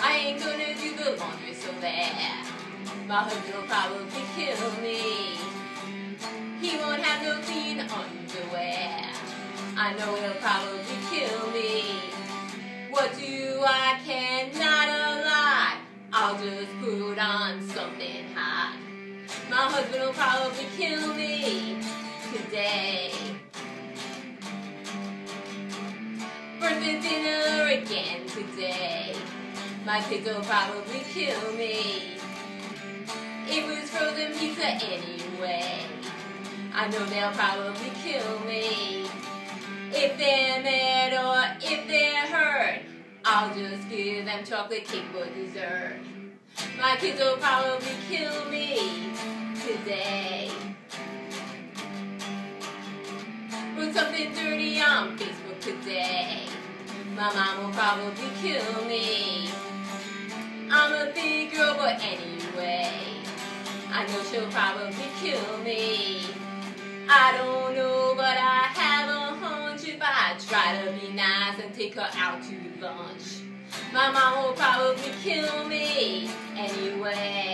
I ain't gonna do the laundry so bad. My husband will probably kill me. He won't have no clean underwear. I know he'll probably kill me. What do I cannot alive? I'll just put on something hot. My husband will probably kill me today. Birthday dinner again today. My kids will probably kill me. It was frozen pizza anyway. I know they'll probably kill me. If they're mad or if they're hurt, I'll just give them chocolate cake for dessert. My kids will probably kill me today. Wrote something dirty on Facebook today. My mom will probably kill me. I'm a big girl, but anyway, I know she'll probably kill me. I don't know, but I have a hunch if I try to be nice and take her out to lunch. My mom will probably kill me anyway.